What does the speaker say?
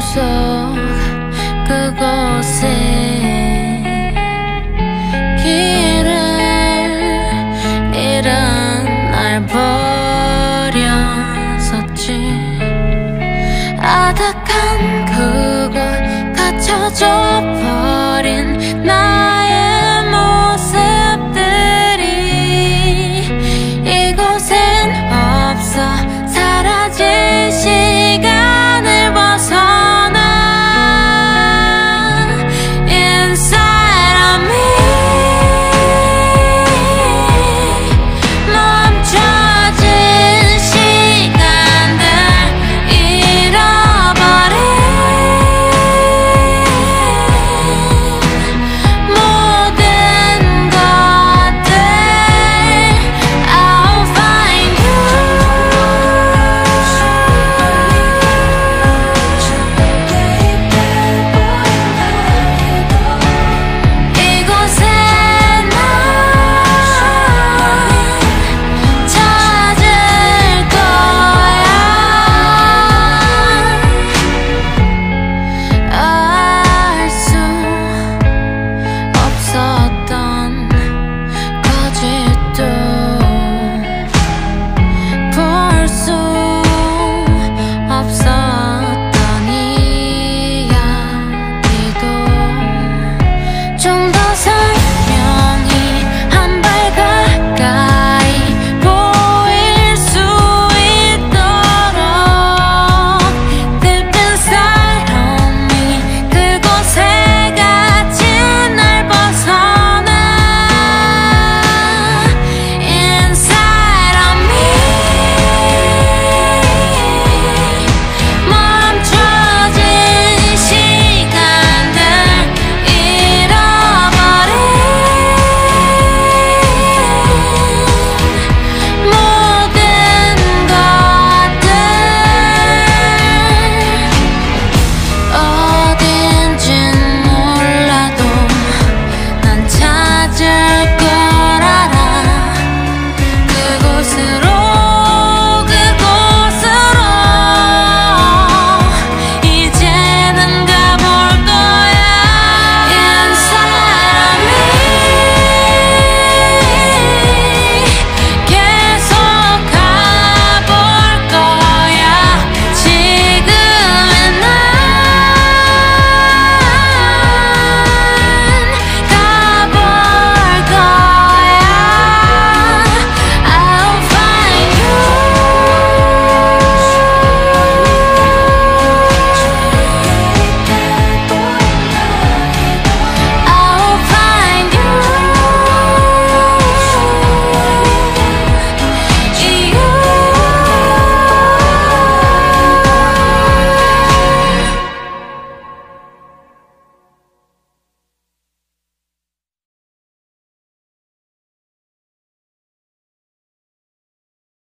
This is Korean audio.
꿈속 그곳에. 길을 잃은 날 버렸었지. 아득한 그곳 갇혀져 버린